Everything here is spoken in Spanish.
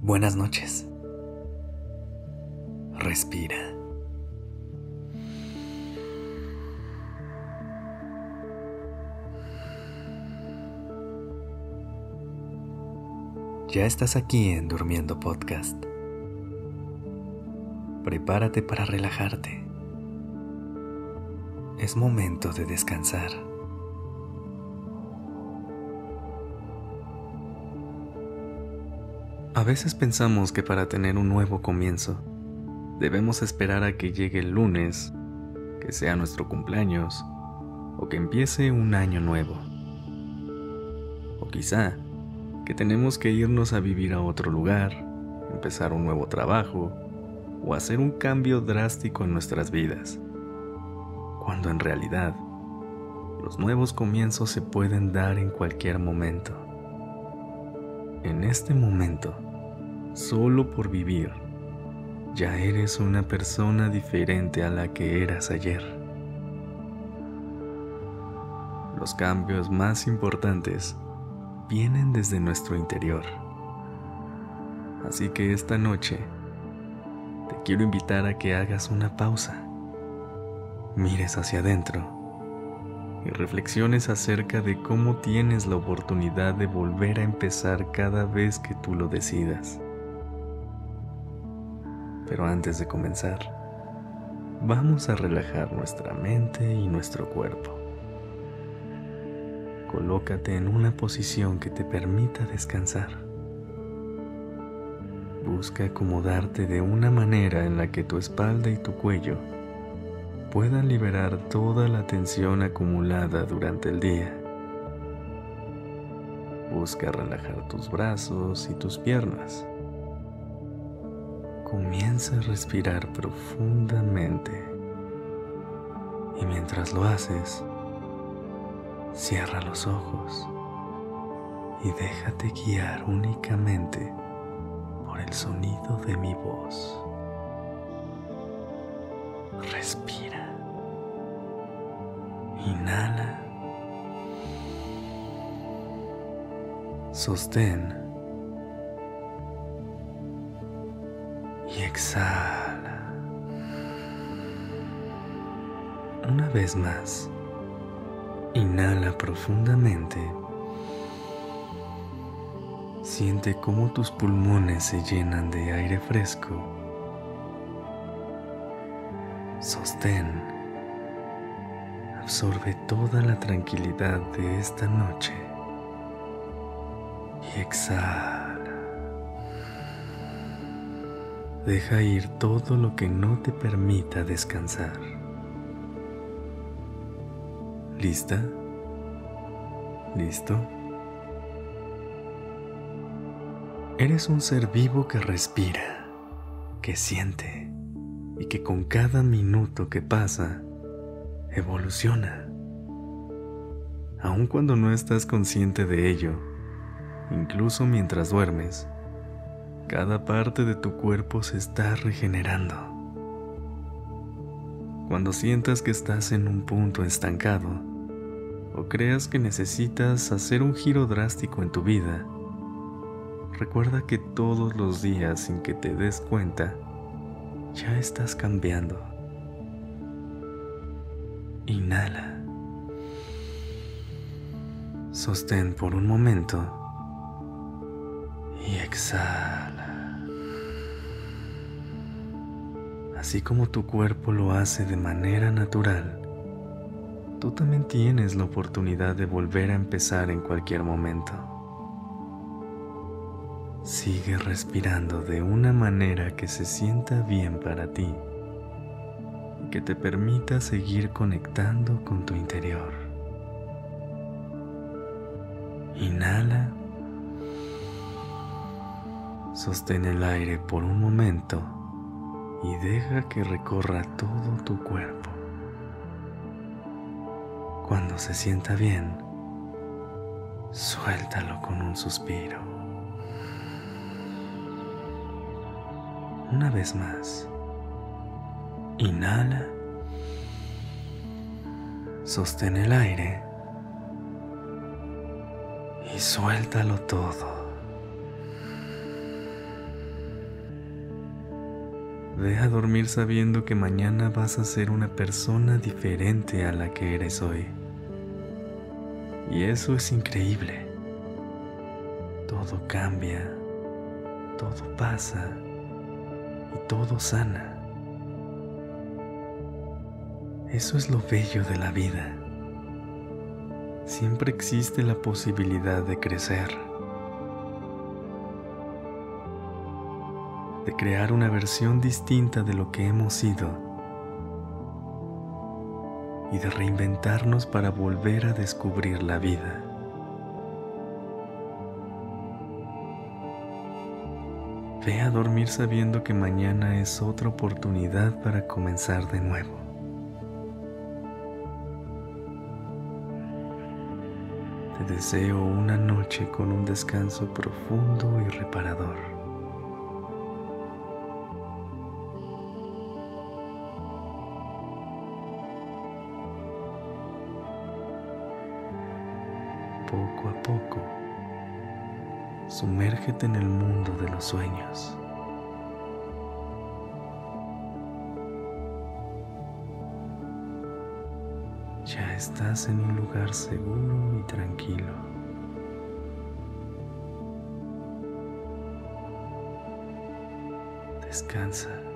Buenas noches. Respira. Ya estás aquí en Durmiendo Podcast. Prepárate para relajarte. Es momento de descansar. A veces pensamos que para tener un nuevo comienzo, debemos esperar a que llegue el lunes, que sea nuestro cumpleaños, o que empiece un año nuevo. O quizá que tenemos que irnos a vivir a otro lugar, empezar un nuevo trabajo, o hacer un cambio drástico en nuestras vidas. Cuando en realidad, los nuevos comienzos se pueden dar en cualquier momento. En este momento, solo por vivir, ya eres una persona diferente a la que eras ayer. Los cambios más importantes vienen desde nuestro interior. Así que esta noche te quiero invitar a que hagas una pausa, mires hacia adentro y reflexiones acerca de cómo tienes la oportunidad de volver a empezar cada vez que tú lo decidas. Pero antes de comenzar, vamos a relajar nuestra mente y nuestro cuerpo. Colócate en una posición que te permita descansar. Busca acomodarte de una manera en la que tu espalda y tu cuello puedan liberar toda la tensión acumulada durante el día. Busca relajar tus brazos y tus piernas comienza a respirar profundamente. Y mientras lo haces, cierra los ojos y déjate guiar únicamente por el sonido de mi voz. Respira. Inhala. Sostén. y exhala. Una vez más, inhala profundamente. Siente cómo tus pulmones se llenan de aire fresco. Sostén. Absorbe toda la tranquilidad de esta noche. Y exhala. Deja ir todo lo que no te permita descansar. ¿Lista? ¿Listo? Eres un ser vivo que respira, que siente y que con cada minuto que pasa evoluciona. Aun cuando no estás consciente de ello, incluso mientras duermes, cada parte de tu cuerpo se está regenerando. Cuando sientas que estás en un punto estancado o creas que necesitas hacer un giro drástico en tu vida, recuerda que todos los días sin que te des cuenta, ya estás cambiando. Inhala. Sostén por un momento y exhala. Así como tu cuerpo lo hace de manera natural, tú también tienes la oportunidad de volver a empezar en cualquier momento. Sigue respirando de una manera que se sienta bien para ti y que te permita seguir conectando con tu interior. Inhala. Sostén el aire por un momento y deja que recorra todo tu cuerpo. Cuando se sienta bien, suéltalo con un suspiro. Una vez más, Inhala. Sostén el aire. Y suéltalo todo. Ve a dormir sabiendo que mañana vas a ser una persona diferente a la que eres hoy. Y eso es increíble. Todo cambia, todo pasa y todo sana. Eso es lo bello de la vida. Siempre existe la posibilidad de crecer, de crear una versión distinta de lo que hemos sido y de reinventarnos para volver a descubrir la vida. Ve a dormir sabiendo que mañana es otra oportunidad para comenzar de nuevo. Te deseo una noche con un descanso profundo y reparador. Poco a poco, sumérgete en el mundo de los sueños. Ya estás en un lugar seguro y tranquilo. Descansa.